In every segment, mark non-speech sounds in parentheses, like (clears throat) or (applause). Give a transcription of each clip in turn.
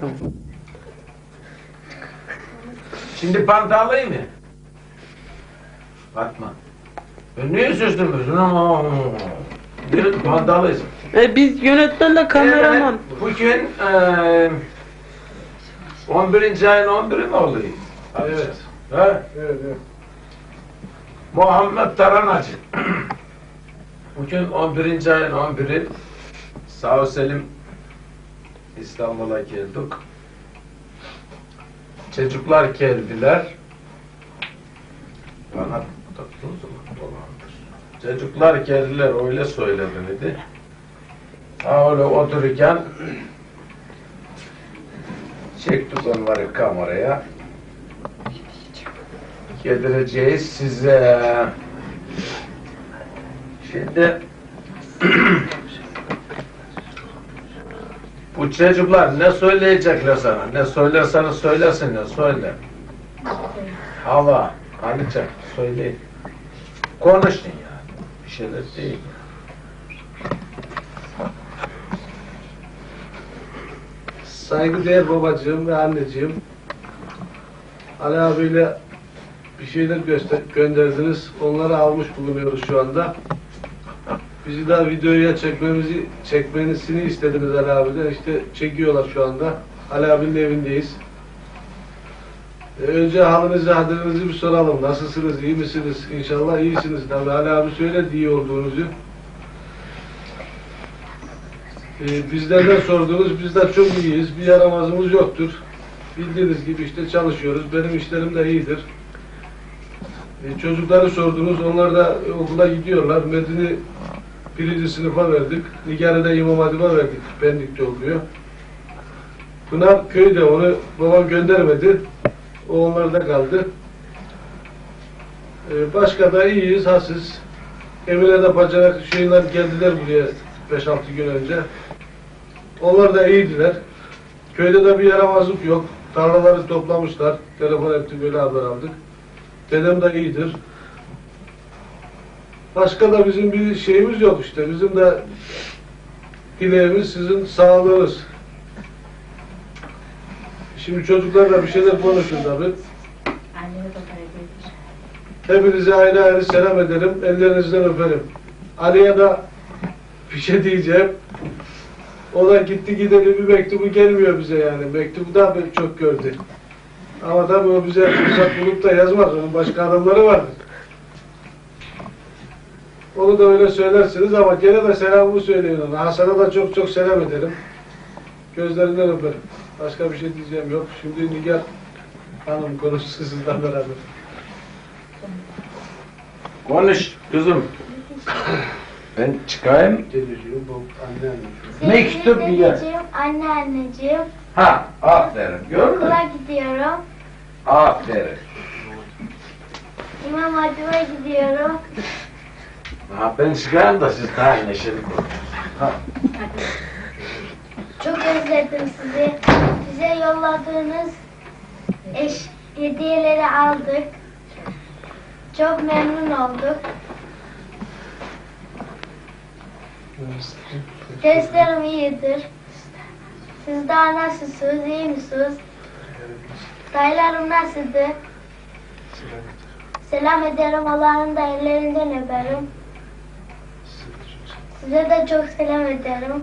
Tamam. Şimdi pantalayı mı? Fatma. E niye süslümüzün ama? Bir pantalıyız. E, biz yönetmenle kameraman. Evet, bugün eee 11. ayın 11'i mi oluyor? Evet. He? Evet, evet. Muhammed Taranacı. (clears throat) Bugün 11. ayın 11'i sağ selim İstanbul'a geldik. Çocuklar geldiler. Bana. Çocuklar geldiler öyle söyledin Ha öyle otururken çektik onları kameraya. Yedireceğiz size. Şimdi (clears throat) bu çocuklar ne söyleyecekler sana? Ne söylerseniz söylesinler, söyle. Hava, Halice, söyleyin. Konuşun yani. Bir şeyler değil. Saygıdeğer babacığım ve anneciğim Ali abiyle bir şeyler gönderdiniz. Onları almış bulunuyoruz şu anda. Bizi daha videoya çekmemizi çekmenisini istediniz Ali abiden. İşte çekiyorlar şu anda. Ali abinin evindeyiz. Ee, önce halinizi, hadırınızı bir soralım. Nasılsınız, iyi misiniz? İnşallah iyisiniz. Tabii Ali abi söyledi iyi olduğunuzu. Ee, bizlerden sorduğunuz bizler çok iyiyiz. Bir yaramazımız yoktur. Bildiğiniz gibi işte çalışıyoruz. Benim işlerim de iyidir. Ee, çocukları sordunuz. Onlar da okula gidiyorlar. Medine birinci sınıfa verdik. Nigarı'da İmam Hatip'e verdik. Pendik'te oluyor. Pınar köyde onu babam göndermedi. O onlarda kaldı. Ee, başka da iyiyiz, hasız. Emine'de bacanak şeyler geldiler buraya 5-6 gün önce. Onlar da iyiydiler. Köyde de bir yaramazlık yok. Tarlaları toplamışlar. Telefon etti böyle haber aldık. Dedem de iyidir. Başka da bizim bir şeyimiz yok işte. Bizim de dileğimiz sizin sağlığınız. Şimdi çocuklarla bir şeyler konuşun tabii. Hepinize ayrı ayrı selam ederim. Ellerinizden öperim. Ali'ye de bir şey diyeceğim. O da gitti gideli bir mektubu gelmiyor bize yani. Mektubu da çok gördü. Ama tabii o bize fırsat bulup da yazmaz. Onun başka adamları vardır. Onu da öyle söylersiniz ama gene de selamımı söyleyin ona. Hasan'a da çok çok selam ederim. Gözlerinden öperim. Başka bir şey diyeceğim yok. Şimdi Nigar Hanım konuşsun sizden beraber. Konuş kızım. Ben çıkayım. Dedeciğim, bu anne anne. Mektup Sevgili ya. dedeciğim, anneanneciğim, Ha, aferin. Gördün mü? okula gidiyorum. Aferin. İmam Hatip'e gidiyorum. Ha, ben çıkayım da siz daha neşeli konuşun. Çok özledim sizi. Size yolladığınız eş hediyeleri aldık. Çok memnun olduk. Testlerim iyidir. Siz daha nasılsınız? iyi misiniz? Dayılarım nasıldı? Selam ederim. Allah'ın da ellerinden öperim. Size de çok selam ederim.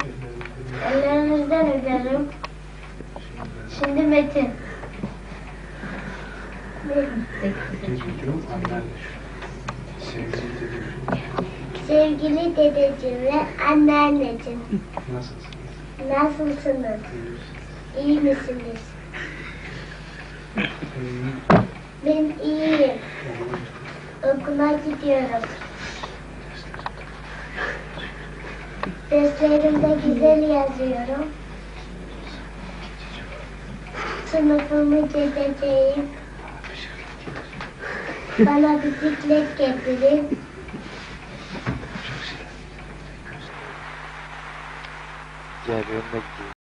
Ellerinizden öperim. Şimdi Metin. Dedeciğim. Sevgili dedeciğim, Sevgili dedeciğim ve anneanneciğim. nasılsınız? Nasılsınız? İyi misiniz? Ben iyiyim. Okula gidiyorum. Derslerimde güzel yazıyorum. Sınıfımı gezeceğim. Bana bisiklet getirin. Diğer yönüne gidiyor.